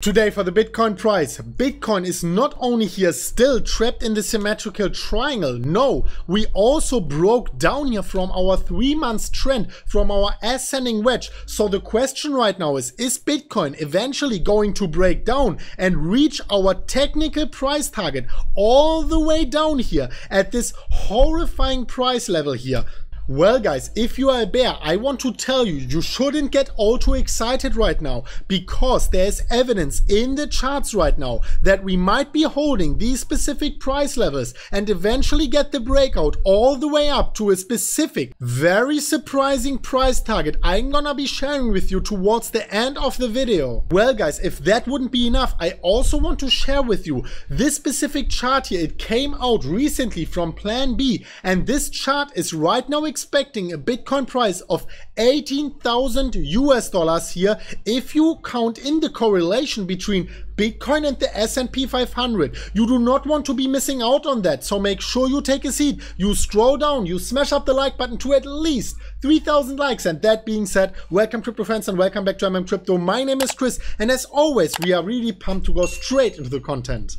Today for the Bitcoin price, Bitcoin is not only here still trapped in the symmetrical triangle, no, we also broke down here from our three months trend, from our ascending wedge. So the question right now is, is Bitcoin eventually going to break down and reach our technical price target all the way down here at this horrifying price level here? Well guys, if you are a bear, I want to tell you, you shouldn't get all too excited right now because there's evidence in the charts right now that we might be holding these specific price levels and eventually get the breakout all the way up to a specific, very surprising price target I'm gonna be sharing with you towards the end of the video. Well guys, if that wouldn't be enough, I also want to share with you this specific chart here. It came out recently from Plan B and this chart is right now expecting a Bitcoin price of 18,000 US dollars here if you count in the correlation between Bitcoin and the S&P 500. You do not want to be missing out on that, so make sure you take a seat, you scroll down, you smash up the like button to at least 3,000 likes. And that being said, welcome crypto fans and welcome back to MM Crypto. My name is Chris and as always, we are really pumped to go straight into the content.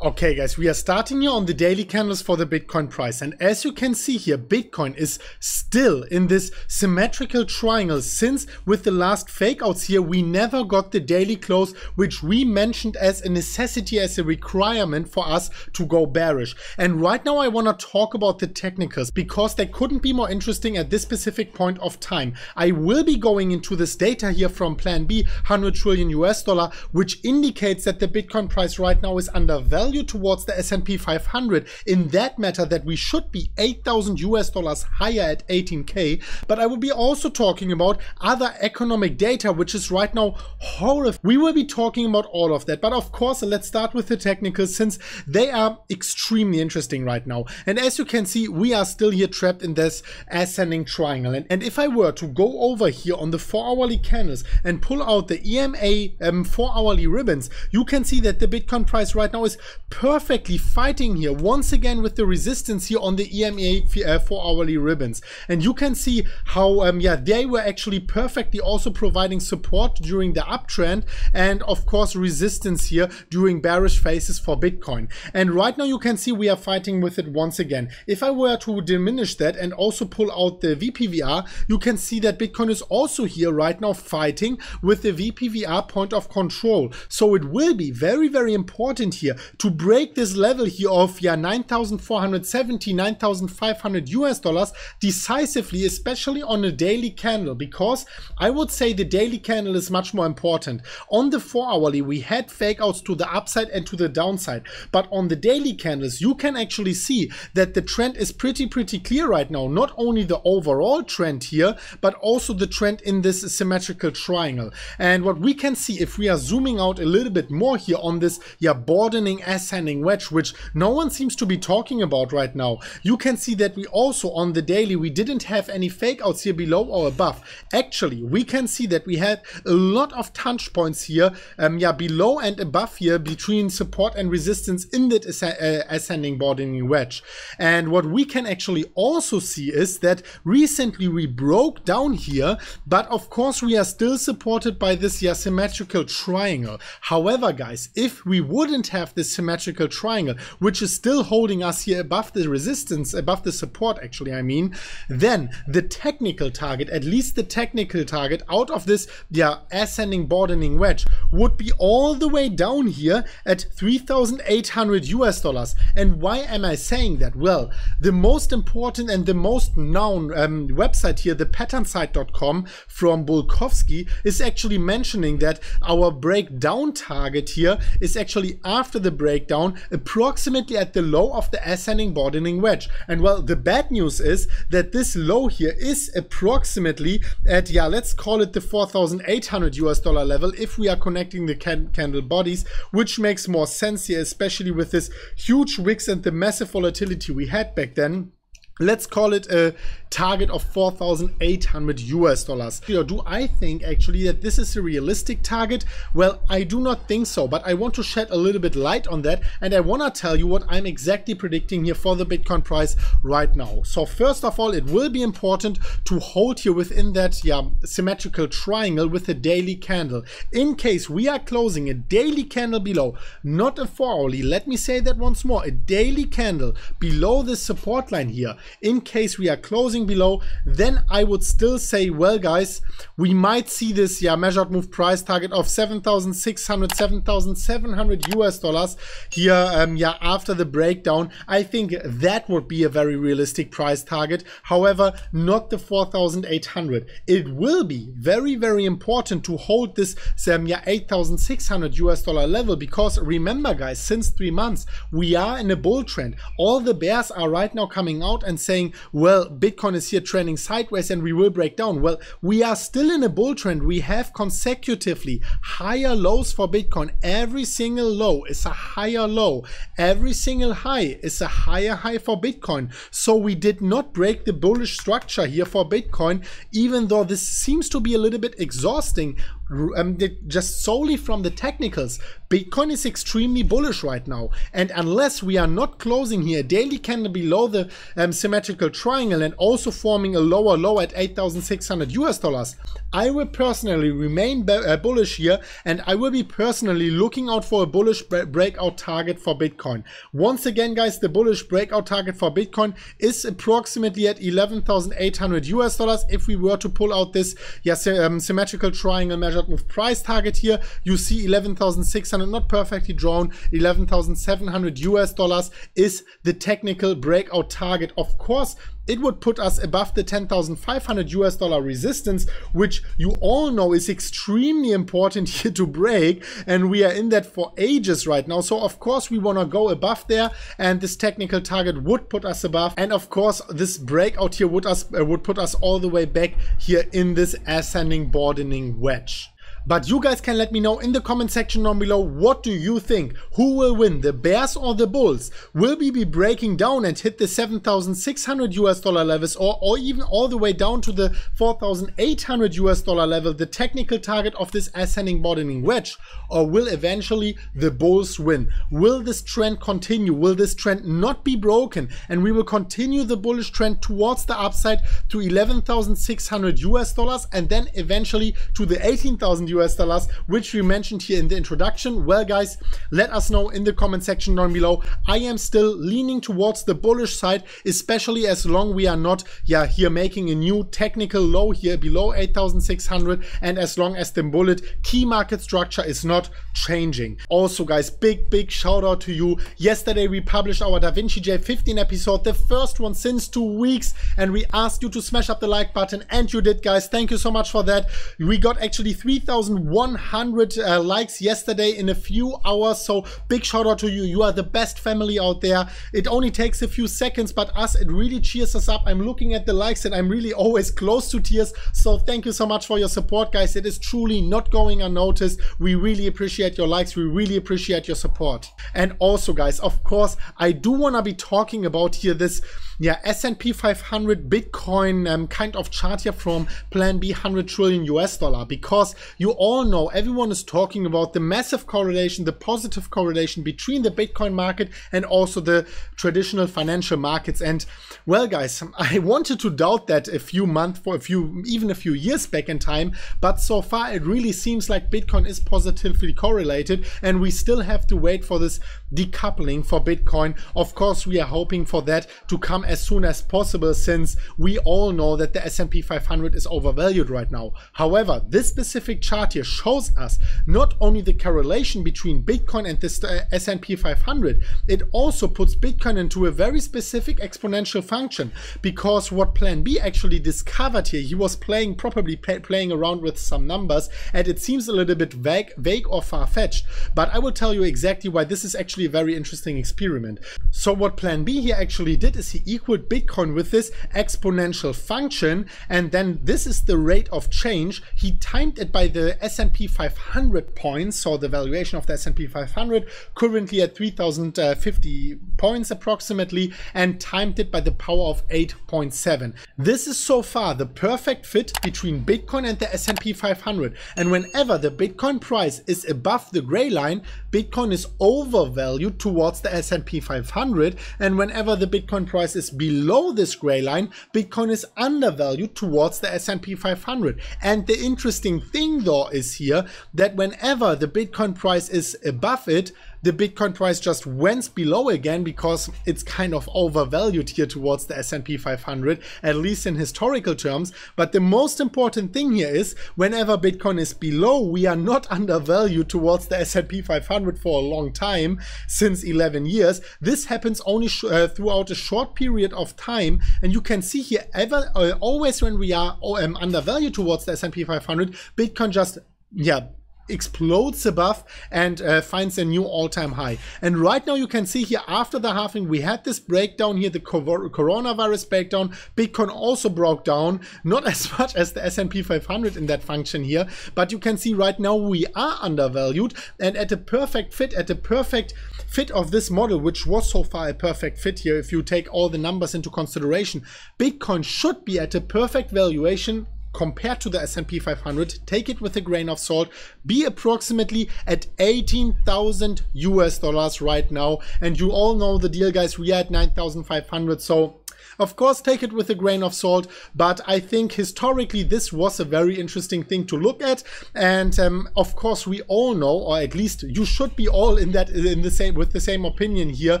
Okay guys, we are starting here on the daily candles for the Bitcoin price and as you can see here, Bitcoin is still in this symmetrical triangle since with the last fake outs here, we never got the daily close which we mentioned as a necessity, as a requirement for us to go bearish. And right now I want to talk about the technicals because they couldn't be more interesting at this specific point of time. I will be going into this data here from Plan B, 100 trillion US dollar, which indicates that the Bitcoin price right now is undervalued value towards the S&P 500 in that matter that we should be 8,000 US dollars higher at 18k. But I will be also talking about other economic data, which is right now horrific. We will be talking about all of that. But of course, let's start with the technicals since they are extremely interesting right now. And as you can see, we are still here trapped in this ascending triangle. And, and if I were to go over here on the four hourly candles and pull out the EMA um, four hourly ribbons, you can see that the Bitcoin price right now is perfectly fighting here once again with the resistance here on the EMA uh, 4 hourly ribbons. And you can see how, um, yeah, they were actually perfectly also providing support during the uptrend and of course resistance here during bearish phases for Bitcoin. And right now you can see we are fighting with it once again. If I were to diminish that and also pull out the VPVR, you can see that Bitcoin is also here right now fighting with the VPVR point of control. So it will be very, very important here to break this level here of yeah 9,470, 9,500 US dollars decisively, especially on a daily candle, because I would say the daily candle is much more important. On the four hourly, we had fake outs to the upside and to the downside, but on the daily candles, you can actually see that the trend is pretty, pretty clear right now. Not only the overall trend here, but also the trend in this symmetrical triangle. And what we can see if we are zooming out a little bit more here on this yeah broadening ascending wedge, which no one seems to be talking about right now. You can see that we also on the daily, we didn't have any fake outs here below or above. Actually, we can see that we had a lot of touch points here, um, yeah, below and above here between support and resistance in that uh, ascending broadening wedge. And what we can actually also see is that recently we broke down here, but of course we are still supported by this yeah, symmetrical triangle. However, guys, if we wouldn't have this symmetrical triangle, which is still holding us here above the resistance, above the support actually, I mean, then the technical target, at least the technical target out of this yeah, ascending broadening wedge would be all the way down here at 3,800 US dollars. And why am I saying that? Well, the most important and the most known um, website here, the patternsite.com from Bulkowski is actually mentioning that our breakdown target here is actually after the breakdown approximately at the low of the ascending broadening wedge. And well, the bad news is that this low here is approximately at, yeah, let's call it the 4,800 US dollar level if we are connecting the can candle bodies, which makes more sense here, especially with this huge wicks and the massive volatility we had back then let's call it a target of 4,800 US dollars. Do I think actually that this is a realistic target? Well, I do not think so, but I want to shed a little bit light on that and I want to tell you what I'm exactly predicting here for the Bitcoin price right now. So first of all, it will be important to hold here within that yeah, symmetrical triangle with a daily candle. In case we are closing a daily candle below, not a four hourly, let me say that once more, a daily candle below the support line here, in case we are closing below, then I would still say, well guys, we might see this yeah, measured move price target of 7,600, 7,700 US dollars here um, yeah, after the breakdown. I think that would be a very realistic price target. However, not the 4,800. It will be very, very important to hold this um, yeah, 8,600 US dollar level because remember guys, since three months, we are in a bull trend. All the bears are right now coming out and saying, well, Bitcoin is here trending sideways and we will break down. Well, we are still in a bull trend. We have consecutively higher lows for Bitcoin. Every single low is a higher low. Every single high is a higher high for Bitcoin. So we did not break the bullish structure here for Bitcoin, even though this seems to be a little bit exhausting um, just solely from the technicals, Bitcoin is extremely bullish right now. And unless we are not closing here daily candle below the um, symmetrical triangle and also forming a lower low at 8,600 US dollars, I will personally remain uh, bullish here and I will be personally looking out for a bullish breakout target for Bitcoin. Once again, guys, the bullish breakout target for Bitcoin is approximately at 11,800 US dollars. If we were to pull out this yes, um, symmetrical triangle measure measured with price target here, you see 11,600, not perfectly drawn, 11,700 US dollars is the technical breakout target. Of course, it would put us above the 10,500 US dollar resistance, which you all know is extremely important here to break. And we are in that for ages right now. So of course we want to go above there and this technical target would put us above. And of course this breakout here would, us, uh, would put us all the way back here in this ascending broadening wedge. But you guys can let me know in the comment section down below, what do you think? Who will win, the Bears or the Bulls? Will we be breaking down and hit the 7,600 US dollar levels or, or even all the way down to the 4,800 US dollar level, the technical target of this ascending broadening wedge? Or will eventually the Bulls win? Will this trend continue? Will this trend not be broken? And we will continue the bullish trend towards the upside to 11,600 US dollars and then eventually to the 18,000 US dollars, which we mentioned here in the introduction. Well, guys, let us know in the comment section down below. I am still leaning towards the bullish side, especially as long we are not yeah, here making a new technical low here below 8,600 and as long as the bullet key market structure is not changing. Also, guys, big, big shout out to you. Yesterday, we published our DavinciJ15 episode, the first one since two weeks, and we asked you to smash up the like button, and you did, guys. Thank you so much for that. We got actually 3,000 1,100 uh, likes yesterday in a few hours. So big shout out to you. You are the best family out there. It only takes a few seconds, but us, it really cheers us up. I'm looking at the likes and I'm really always close to tears. So thank you so much for your support, guys. It is truly not going unnoticed. We really appreciate your likes. We really appreciate your support. And also, guys, of course, I do want to be talking about here this yeah, S&P 500 Bitcoin um, kind of chart here from Plan B 100 trillion US dollar because you all know everyone is talking about the massive correlation, the positive correlation between the Bitcoin market and also the traditional financial markets. And well, guys, I wanted to doubt that a few months for a few, even a few years back in time, but so far it really seems like Bitcoin is positively correlated and we still have to wait for this decoupling for Bitcoin. Of course, we are hoping for that to come as soon as possible since we all know that the S&P 500 is overvalued right now. However, this specific chart here shows us not only the correlation between Bitcoin and this uh, S&P 500, it also puts Bitcoin into a very specific exponential function because what Plan B actually discovered here, he was playing probably playing around with some numbers and it seems a little bit vague, vague or far-fetched, but I will tell you exactly why this is actually a very interesting experiment. So what Plan B here actually did is he equaled Bitcoin with this exponential function. And then this is the rate of change. He timed it by the S&P 500 points. So the valuation of the S&P 500 currently at 3050 points approximately and timed it by the power of 8.7. This is so far the perfect fit between Bitcoin and the S&P 500. And whenever the Bitcoin price is above the gray line, Bitcoin is overvalued towards the S&P 500 and whenever the Bitcoin price is below this gray line, Bitcoin is undervalued towards the S&P 500. And the interesting thing though is here that whenever the Bitcoin price is above it, the Bitcoin price just went below again because it's kind of overvalued here towards the S&P 500, at least in historical terms. But the most important thing here is whenever Bitcoin is below, we are not undervalued towards the S&P 500 for a long time, since 11 years. This happens only uh, throughout a short period of time. And you can see here, ever uh, always when we are um, undervalued towards the S&P 500, Bitcoin just yeah explodes above and uh, finds a new all-time high. And right now you can see here after the halving we had this breakdown here, the coronavirus breakdown. Bitcoin also broke down, not as much as the S&P 500 in that function here, but you can see right now we are undervalued and at a perfect fit, at a perfect fit of this model, which was so far a perfect fit here, if you take all the numbers into consideration, Bitcoin should be at a perfect valuation compared to the S&P 500, take it with a grain of salt, be approximately at 18,000 US dollars right now. And you all know the deal, guys. We are at 9,500. So of course, take it with a grain of salt, but I think historically this was a very interesting thing to look at. And um, of course, we all know, or at least you should be all in that in the same with the same opinion here,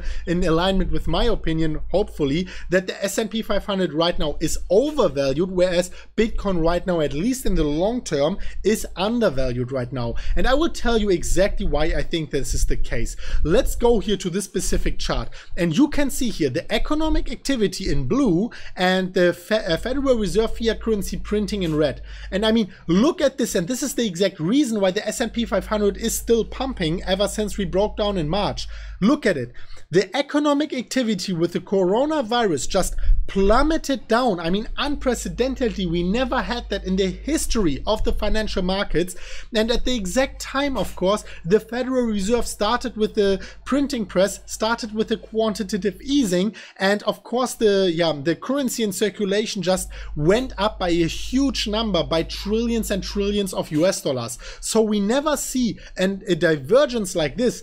in alignment with my opinion, hopefully, that the S&P 500 right now is overvalued, whereas Bitcoin right now, at least in the long term, is undervalued right now. And I will tell you exactly why I think this is the case. Let's go here to this specific chart, and you can see here the economic activity in blue and the Fe uh, Federal Reserve fiat currency printing in red. And I mean, look at this, and this is the exact reason why the S&P 500 is still pumping ever since we broke down in March. Look at it. The economic activity with the coronavirus just plummeted down. I mean, unprecedentedly, we never had that in the history of the financial markets. And at the exact time, of course, the Federal Reserve started with the printing press, started with the quantitative easing, and of course, the yeah, the currency in circulation just went up by a huge number, by trillions and trillions of US dollars. So we never see an, a divergence like this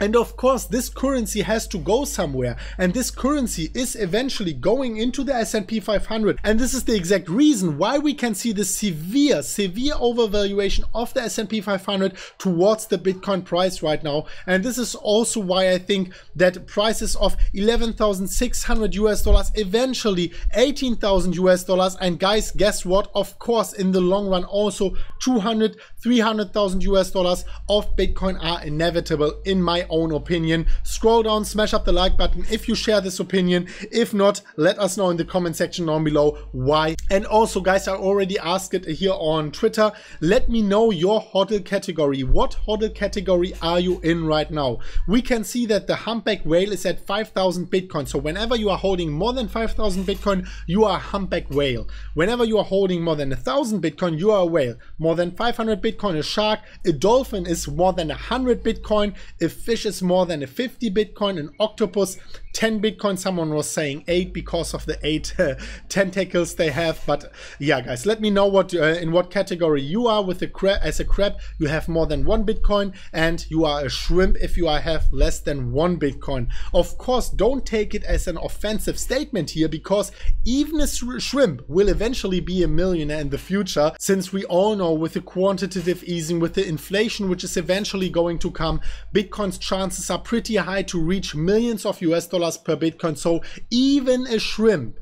and of course, this currency has to go somewhere. And this currency is eventually going into the S&P 500. And this is the exact reason why we can see the severe, severe overvaluation of the S&P 500 towards the Bitcoin price right now. And this is also why I think that prices of 11,600 US dollars, eventually 18,000 US dollars. And guys, guess what? Of course, in the long run, also 200, 300,000 US dollars of Bitcoin are inevitable in my own opinion. Scroll down, smash up the like button if you share this opinion. If not, let us know in the comment section down below why. And also, guys, I already asked it here on Twitter. Let me know your HODL category. What HODL category are you in right now? We can see that the humpback whale is at 5,000 Bitcoin. So whenever you are holding more than 5,000 Bitcoin, you are a humpback whale. Whenever you are holding more than 1,000 Bitcoin, you are a whale. More than 500 Bitcoin, a shark. A dolphin is more than 100 Bitcoin. A fish is more than a 50 Bitcoin, an octopus 10 Bitcoin. Someone was saying 8 because of the 8 uh, tentacles they have. But yeah, guys, let me know what uh, in what category you are with a crab. As a crab, you have more than one Bitcoin and you are a shrimp if you are, have less than one Bitcoin. Of course, don't take it as an offensive statement here because even a shrimp will eventually be a millionaire in the future since we all know with the quantitative easing, with the inflation which is eventually going to come, Bitcoin's chances are pretty high to reach millions of US dollars per Bitcoin. So even a shrimp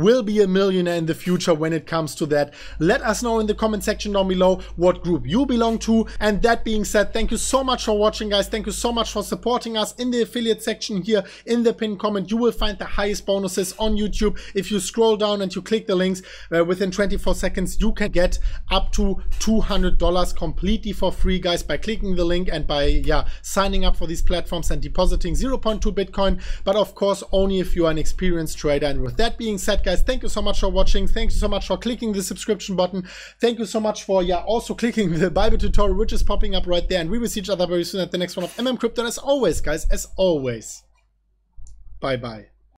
will be a millionaire in the future when it comes to that. Let us know in the comment section down below what group you belong to. And that being said, thank you so much for watching, guys. Thank you so much for supporting us in the affiliate section here in the pinned comment. You will find the highest bonuses on YouTube. If you scroll down and you click the links uh, within 24 seconds, you can get up to $200 completely for free, guys, by clicking the link and by yeah signing up for these platforms and depositing 0.2 Bitcoin. But of course, only if you are an experienced trader. And with that being said, guys, thank you so much for watching. Thank you so much for clicking the subscription button. Thank you so much for yeah also clicking the Bybit tutorial, which is popping up right there. And we will see each other very soon at the next one of MM Crypto. And as always, guys, as always, bye bye.